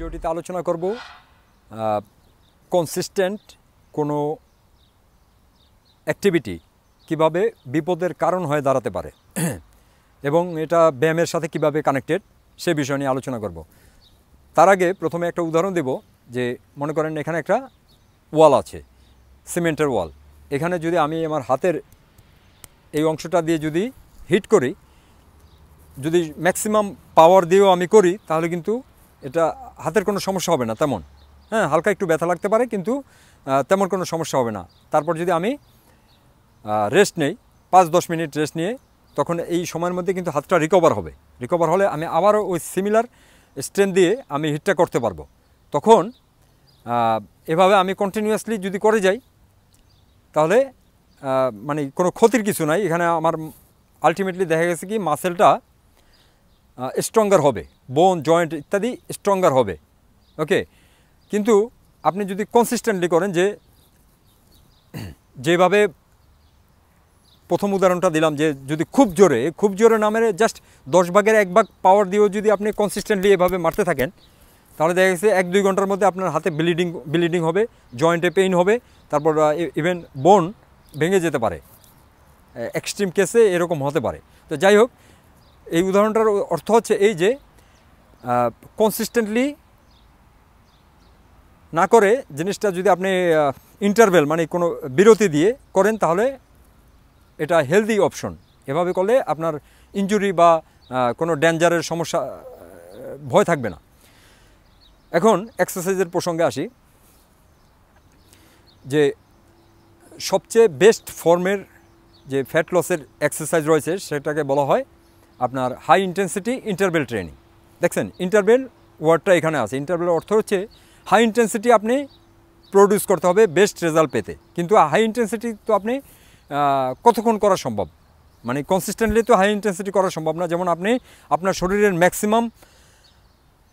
ভিডিওটিতে আলোচনা করব কনসিস্টেন্ট কোনো অ্যাক্টিভিটি কীভাবে বিপদের কারণ হয়ে দাঁড়াতে পারে, এবং এটা ব্যায়ামের সাথে কীভাবে কানেক্টেড সে বিষয় নিয়ে আলোচনা করব। তার আগে প্রথমে একটা উদাহরণ দেব যে, মনে করেন এখানে একটা ওয়াল আছে, সিমেন্টের ওয়াল। এখানে যদি আমি আমার হাতের এই অংশটা দিয়ে যদি হিট করি, যদি ম্যাক্সিমাম পাওয়ার দিয়েও আমি করি, তাহলে কিন্তু এটা হাতের কোনো সমস্যা হবে না, তেমন। হ্যাঁ হালকা একটু ব্যথা লাগতে পারে, কিন্তু তেমন কোনো সমস্যা হবে না। তারপর যদি আমি রেস্ট নেই, পাঁচ দশ মিনিট রেস্ট নিয়ে, তখন এই সময়ের মধ্যে কিন্তু হাতটা রিকভার হবে। রিকভার হলে আমি আবারও ওই সিমিলার স্ট্রেন দিয়ে আমি হিটটা করতে পারব। তখন এভাবে আমি কন্টিনিউয়াসলি যদি করে যাই, তাহলে মানে কোনো ক্ষতির কিছু নাই। এখানে আমার আলটিমেটলি দেখা গেছে কি মাসেলটা স্ট্রঙ্গার হবে। বোন জয়েন্ট ইত্যাদি স্ট্রঙ্গার হবে ওকে কিন্তু আপনি যদি কনসিস্টেন্টলি করেন যে, যেভাবে প্রথম উদাহরণটা দিলাম যে, যদি খুব জোরে খুব জোরে না মেরে জাস্ট দশ ভাগের এক ভাগ পাওয়ার দিয়েও যদি আপনি কনসিস্টেন্টলি এভাবে মারতে থাকেন, তাহলে দেখা গেছে এক দুই ঘণ্টার মধ্যে আপনার হাতে ব্লিডিং ব্লিডিং হবে জয়েন্টে পেইন হবে, তারপর ইভেন বোন ভেঙে যেতে পারে। এক্সট্রিম কেসে এরকম হতে পারে। তো যাই হোক, এই উদাহরণটার অর্থ হচ্ছে এই যে কনসিস্টেন্টলি না করে জিনিসটা যদি আপনি ইন্টারভেল মানে কোনো বিরতি দিয়ে করেন, তাহলে এটা হেলদি অপশন এভাবে করলে আপনার ইনজুরি বা কোনো ডেঞ্জারের সমস্যা ভয় থাকবে না। এখন এক্সারসাইজের প্রসঙ্গে আসি। যে সবচেয়ে বেস্ট ফর্মের যে ফ্যাট লসের এক্সারসাইজ রয়েছে, সেটাকে বলা হয় আপনার হাই ইন্টেন্সিটি ইন্টারভেল ট্রেনিং দেখছেন ইন্টারভেল ওয়ার্ডটা এখানে আছে। ইন্টারভেল অর্থ হচ্ছে হাই ইন্টেন্সিটি আপনি প্রডিউস করতে হবে বেস্ট রেজাল্ট পেতে। কিন্তু হাই ইন্টেন্সিটি তো আপনি কতক্ষণ করা সম্ভব? মানে কনসিস্টেন্টলি তো হাই ইন্টেন্সিটি করা সম্ভব না। যেমন আপনি আপনার শরীরের ম্যাক্সিমাম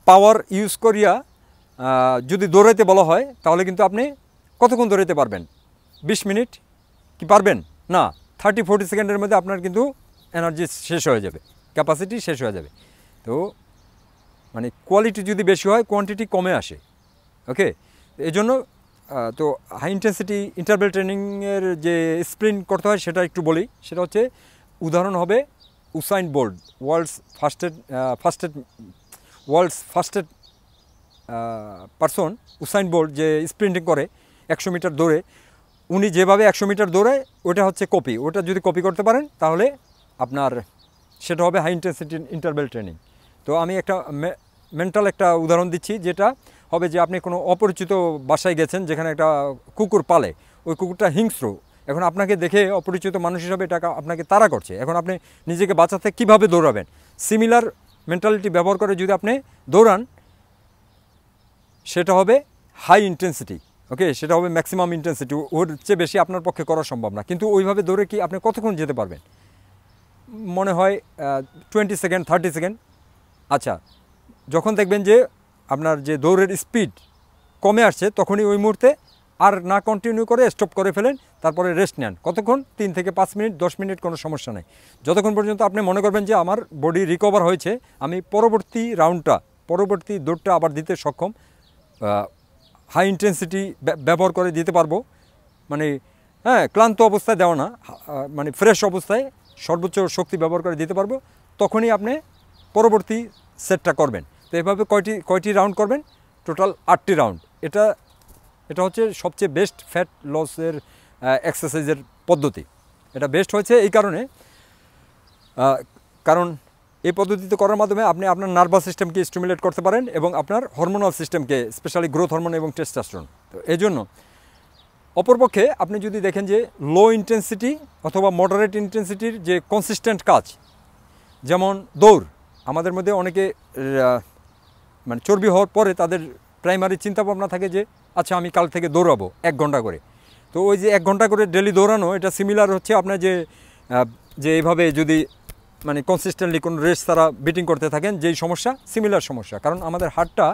পাওয়ার ইউজ করিয়া যদি দৌড়াইতে বলা হয়, তাহলে কিন্তু আপনি কতক্ষণ দৌড়াইতে পারবেন? বিশ মিনিট কি পারবেন? না। থার্টি ফোর্টি সেকেন্ডের মধ্যে আপনার কিন্তু এনার্জি শেষ হয়ে যাবে। ক্যাপাসিটি শেষ হয়ে যাবে। তো মানে কোয়ালিটি যদি বেশি হয় কোয়ান্টিটি কমে আসে। ওকে এই জন্য তো হাই ইন্টেন্সিটি ইন্টারভেল ট্রেনিংয়ের যে স্প্রিন্ট করতে হয়, সেটা একটু বলি। সেটা হচ্ছে, উদাহরণ হবে Usain Bolt world's fastest fastest world's fastest person Usain Bolt যে স্প্রিন্টিং করে একশো মিটার দৌড়ে, উনি যেভাবে একশো মিটার দৌড়ে, ওটা হচ্ছে কপি ওটা যদি কপি করতে পারেন, তাহলে আপনার, সেটা হবে হাই ইন্টেন্সিটি ইন্টারভেল ট্রেনিং তো আমি একটা মেন্টাল একটা উদাহরণ দিচ্ছি, যেটা হবে যে আপনি কোনো অপরিচিত বাসায় গেছেন যেখানে একটা কুকুর পালে, ওই কুকুরটা হিংস্র। এখন আপনাকে দেখে অপরিচিত মানুষ হিসাবে এটা আপনাকে তাড়া করছে। এখন আপনি নিজেকে বাঁচাতে কীভাবে দৌড়াবেন? সিমিলার মেন্টালিটি ব্যবহার করে যদি আপনি দৌড়ান, সেটা হবে হাই ইন্টেন্সিটি ওকে সেটা হবে ম্যাক্সিমাম ইন্টেন্সিটি ওর চেয়ে বেশি আপনার পক্ষে করা সম্ভব না। কিন্তু ওইভাবে দৌড়ে কি আপনি কতক্ষণ যেতে পারবেন? মনে হয় টোয়েন্টি সেকেন্ড থার্টি সেকেন্ড আচ্ছা যখন দেখবেন যে আপনার যে দৌড়ের স্পিড কমে আসছে, তখনই ওই মুহূর্তে আর না কন্টিনিউ করে স্টপ করে ফেলেন, তারপরে রেস্ট নেন। কতক্ষণ? তিন থেকে পাঁচ মিনিট, দশ মিনিট কোনো সমস্যা নেই। যতক্ষণ পর্যন্ত আপনি মনে করবেন যে আমার বডি রিকভার হয়েছে, আমি পরবর্তী রাউন্ডটা পরবর্তী দৌড়টা আবার দিতে সক্ষম হাই ইন্টেন্সিটি ব্যবহার করে দিতে পারব। মানে হ্যাঁ ক্লান্ত অবস্থায় দেওয়া না মানে ফ্রেশ অবস্থায় সর্বোচ্চ শক্তি ব্যবহার করে দিতে পারব। তখনই আপনি পরবর্তী সেটটা করবেন। তো এভাবে কয়টি কয়টি রাউন্ড করবেন? টোটাল আটটি রাউন্ড। এটা এটা হচ্ছে সবচেয়ে বেস্ট ফ্যাট লসের এক্সারসাইজের পদ্ধতি। এটা বেস্ট হয়েছে এই কারণে কারণ এই পদ্ধতিতে করার মাধ্যমে আপনি আপনার নার্ভাস সিস্টেমকে স্টিমুলেট করতে পারেন এবং আপনার হরমোনাল সিস্টেমকে স্পেশালি গ্রোথ হরমোন এবং টেস্টাস্ট্রন তো এই জন্য অপরপক্ষে আপনি যদি দেখেন যে লো ইন্টেন্সিটি অথবা মডারেট ইন্টেন্সিটির যে কনসিস্টেন্ট কাজ, যেমন দৌড় আমাদের মধ্যে অনেকে মানে চর্বি হওয়ার পরে তাদের প্রাইমারি চিন্তাভাবনা থাকে যে আচ্ছা আমি কাল থেকে দৌড়াবো এক ঘণ্টা করে। তো ওই যে এক ঘণ্টা করে ডেলি দৌড়ানো, এটা সিমিলার হচ্ছে আপনার যে যে এইভাবে যদি মানে কনসিস্টেন্টলি কোনো রেস তারা বিটিং করতে থাকেন, যেই সমস্যা সিমিলার সমস্যা। কারণ আমাদের হার্টটা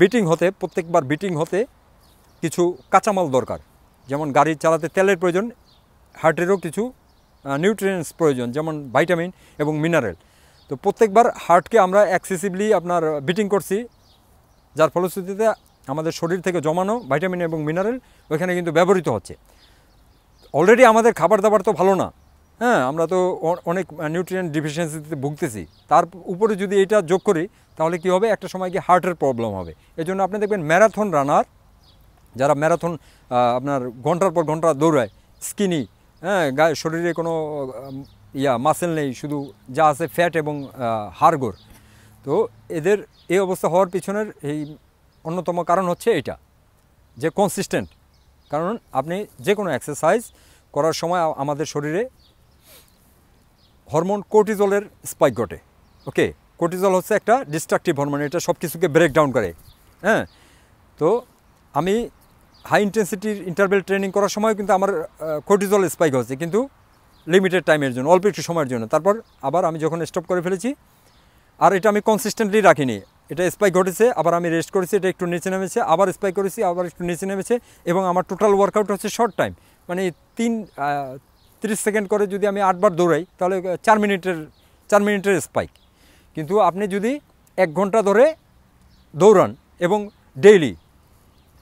বিটিং হতে, প্রত্যেকবার বিটিং হতে কিছু কাঁচামাল দরকার। যেমন গাড়ি চালাতে তেলের প্রয়োজন, হার্টেরও কিছু নিউট্রিয়েন্টস প্রয়োজন, যেমন ভাইটামিন এবং মিনারেল তো প্রত্যেকবার হার্টকে আমরা অ্যাক্সেসিভলি আপনার বিটিং করছি, যার ফলশ্রুতিতে আমাদের শরীর থেকে জমানো ভাইটামিন এবং মিনারেল ওইখানে কিন্তু ব্যবহৃত হচ্ছে। অলরেডি আমাদের খাবার দাবার তো ভালো না। হ্যাঁ আমরা তো অনেক নিউট্রিয়েন্ট ডিফিসিয়েন্সিতে ভুগতেছি। তার উপরে যদি এটা যোগ করি, তাহলে কি হবে? একটা সময় গিয়ে হার্টের প্রবলেম হবে। এই জন্য আপনি দেখবেন ম্যারাথন রানার যারা ম্যারাথন আপনার ঘণ্টার পর ঘণ্টা দৌড়ায় স্কিনি হ্যাঁ গায়ে শরীরে কোনো ইয়া মাসেল নেই, শুধু যা আছে ফ্যাট এবং হাড়গোড়। তো এদের এই অবস্থা হওয়ার পিছনের এই অন্যতম কারণ হচ্ছে এটা, যে কনসিস্টেন্ট কারণ আপনি যে কোনো এক্সারসাইজ করার সময় আমাদের শরীরে হরমোন কোর্টিজলের স্পাইক ঘটে ওকে কোর্টিজল হচ্ছে একটা ডিস্ট্রাকটিভ হরমোন এটা সব কিছুকে ব্রেক ডাউন করে হ্যাঁ? তো আমি হাই ইন্টেন্সিটির ইন্টারভেল ট্রেনিং করার সময় কিন্তু আমার কোর্টিজল স্পাইক হচ্ছে, কিন্তু লিমিটেড টাইমের জন্য, অল্প একটু সময়ের জন্য। তারপর আবার আমি যখন স্টপ করে ফেলেছি, আর এটা আমি কনসিস্টেন্টলি রাখিনি। এটা স্পাইক ঘটেছে, আবার আমি রেস্ট করেছি, এটা একটু নিচে নেমেছে, আবার স্পাইক করেছি, আবার একটু নিচে নেমেছে, এবং আমার টোটাল ওয়ার্কআউট হচ্ছে শর্ট টাইম মানে তিন তিরিশ সেকেন্ড করে যদি আমি আটবার দৌড়াই, তাহলে চার মিনিটের চার মিনিটের স্পাইক কিন্তু আপনি যদি এক ঘণ্টা ধরে দৌড়ান এবং ডেইলি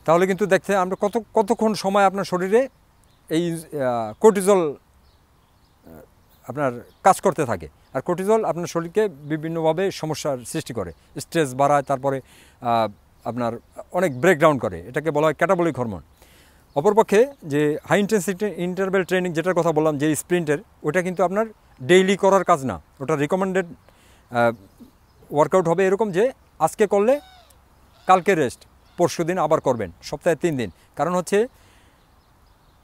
তাহলে কিন্তু দেখতে আমরা কত, কতক্ষণ সময় আপনার শরীরে এই কোর্টিজল আপনার কাজ করতে থাকে। আর কোর্টিজল আপনার শরীরকে বিভিন্নভাবে সমস্যার সৃষ্টি করে। স্ট্রেস বাড়ায়, তারপরে আপনার অনেক ব্রেকডাউন করে। এটাকে বলা হয় ক্যাটাবলিক হরমোন অপরপক্ষে যে হাই ইন্টেন্সিটি ইন্টারভেল ট্রেনিং যেটার কথা বললাম, যে স্প্রিন্টের ওটা কিন্তু আপনার ডেইলি করার কাজ না। ওটা রিকমেন্ডেড ওয়ার্কআউট হবে এরকম যে আজকে করলে কালকে রেস্ট পরশু দিন আবার করবেন, সপ্তাহে তিন দিন। কারণ হচ্ছে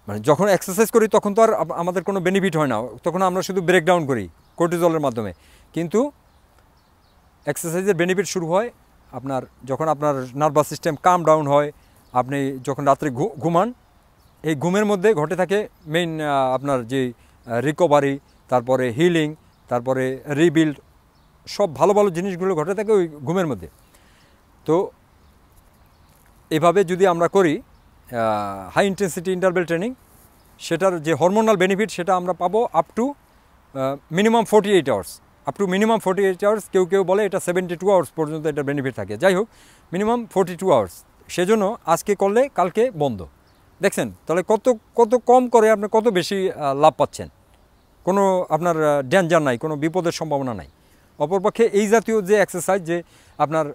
মানে যখন এক্সারসাইজ করি, তখন তো আর আমাদের কোনো বেনিফিট হয় না। তখন আমরা শুধু ব্রেকডাউন করি কোর্টিজলের মাধ্যমে। কিন্তু এক্সারসাইজের বেনিফিট শুরু হয় আপনার, যখন আপনার নার্ভাস সিস্টেম কাম ডাউন হয়, আপনি যখন রাত্রে ঘুমান, এই ঘুমের মধ্যে ঘটে থাকে মেইন আপনার যে রিকভারি তারপরে হিলিং তারপরে রিবিল্ড সব ভালো ভালো জিনিসগুলো ঘটে থাকে ওই ঘুমের মধ্যে। তো এভাবে যদি আমরা করি হাই ইন্টেন্সিটি ইন্টারভেল ট্রেনিং সেটার যে হরমোনাল বেনিফিট সেটা আমরা পাবো up to minimum forty eight hours up to minimum forty eight hours কেউ কেউ বলে এটা সেভেন্টি টু আওয়ার্স পর্যন্ত এটা বেনিফিট থাকে। যাই হোক মিনিমাম ফোর্টি টু আওয়ার্স সেজন্য আজকে করলে, কালকে বন্ধ। দেখছেন? তাহলে কত কত কম করে আপনি কত বেশি লাভ পাচ্ছেন? কোনো আপনার ডেঞ্জার নাই, কোনো বিপদের সম্ভাবনা নাই। অপরপক্ষে এই জাতীয় যে এক্সারসাইজ যে আপনার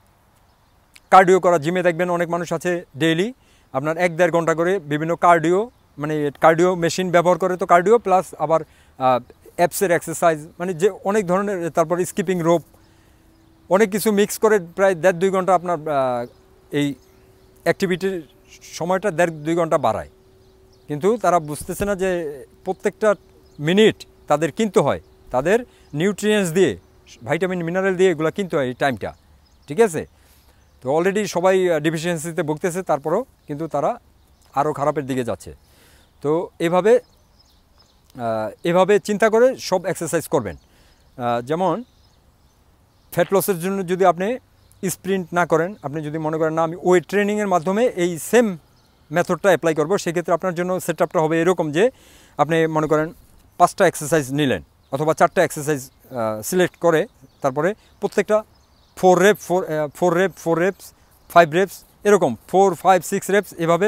কার্ডিও করা জিমে দেখবেন অনেক মানুষ আছে ডেইলি আপনার এক দেড় ঘণ্টা করে বিভিন্ন কার্ডিও মানে কার্ডিও মেশিন ব্যবহার করে তো কার্ডিও প্লাস আবার অ্যাপসের এক্সারসাইজ মানে যে অনেক ধরনের, তারপর স্কিপিং রোপ অনেক কিছু মিক্স করে প্রায় দেড় দুই ঘণ্টা আপনার এই অ্যাক্টিভিটির সময়টা দেড় দুই ঘণ্টা বাড়ায়। কিন্তু তারা বুঝতেছে না যে প্রত্যেকটা মিনিট তাদের কিনতে হয়। তাদের নিউট্রিয়েন্টস দিয়ে ভাইটামিন মিনারেল দিয়ে এগুলো কিনতে হয় এই টাইমটা ঠিক আছে? তো অলরেডি সবাই ডিফিসিয়েন্সিতে ভুগতেছে, তারপরেও কিন্তু তারা আরও খারাপের দিকে যাচ্ছে। তো এভাবে এভাবে চিন্তা করে সব এক্সারসাইজ করবেন। যেমন ফ্যাট লসের জন্য যদি আপনি স্প্রিন্ট না করেন, আপনি যদি মনে করেন, না, আমি ওয়েট ট্রেনিংয়ের মাধ্যমে এই সেম মেথডটা অ্যাপ্লাই করব সেক্ষেত্রে আপনার জন্য সেট আপটা হবে এরকম যে আপনি মনে করেন পাঁচটা এক্সারসাইজ নিলেন, অথবা চারটা এক্সারসাইজ সিলেক্ট করে তারপরে প্রত্যেকটা four rep four four rep four reps five reps এরকম ফোর ফাইভ সিক্স রেপস এভাবে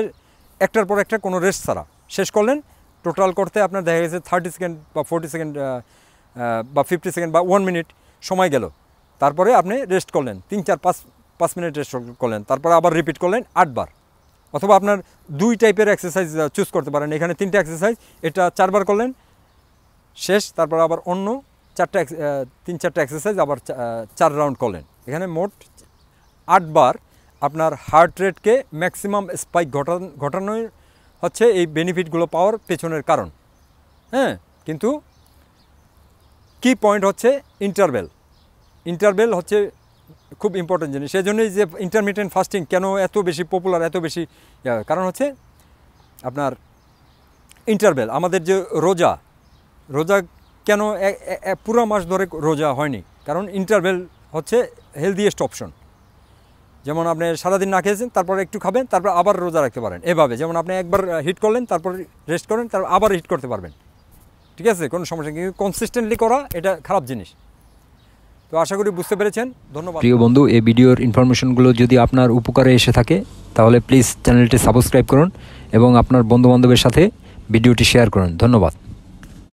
একটার পর একটা কোনো রেস্ট ছাড়া। শেষ করলেন টোটাল করতে আপনার দেখা গেছে থার্টি সেকেন্ড বা ফোর্টি সেকেন্ড বা ফিফটি সেকেন্ড বা ওয়ান মিনিট সময় গেল। তারপরে আপনি রেস্ট করলেন, তিন, চার, পাঁচ পাঁচ মিনিট রেস্ট করলেন, তারপরে আবার রিপিট করলেন আটবার। অথবা আপনার দুই টাইপের এক্সারসাইজ চুজ করতে পারেন। এখানে তিনটা এক্সারসাইজ এটা চারবার করলেন, শেষ, তারপর আবার অন্য চারটা তিন, চারটা এক্সারসাইজ আবার চার রাউন্ড করলেন। এখানে মোট আটবার আপনার হার্ট রেটকে ম্যাক্সিমাম স্পাইক ঘটান ঘটানোই হচ্ছে এই বেনিফিটগুলো পাওয়ার পেছনের কারণ। হ্যাঁ কিন্তু কি পয়েন্ট হচ্ছে ইন্টারভেল ইন্টারভেল হচ্ছে খুব ইম্পর্টেন্ট জিনিস। সেই জন্যই যে ইন্টারমিডিয়েন্ট ফাস্টিং কেন এত বেশি পপুলার এত বেশি কারণ হচ্ছে আপনার ইন্টারভেল আমাদের যে রোজা রোজা কেন পুরো মাস ধরে রোজা হয়নি? কারণ ইন্টারভেল হচ্ছে হেলদিয়েস্ট অপশন যেমন আপনি সারাদিন না খেয়েছেন, তারপর একটু খাবেন, তারপর আবার রোজা রাখতে পারেন, এভাবে। যেমন আপনি একবার হিট করলেন, তারপর রেস্ট করেন, তারপর আবার হিট করতে পারবেন। ঠিক আছে? কোনো সমস্যা নেই। কিন্তু কনসিস্টেন্টলি করা, এটা খারাপ জিনিস। তো আশা করি বুঝতে পেরেছেন। ধন্যবাদ। প্রিয় বন্ধু, এই ভিডিওর ইনফরমেশনগুলো যদি আপনার উপকারে এসে থাকে, তাহলে প্লিজ চ্যানেলটি সাবস্ক্রাইব করুন এবং আপনার বন্ধুবান্ধবের সাথে ভিডিওটি শেয়ার করুন। ধন্যবাদ।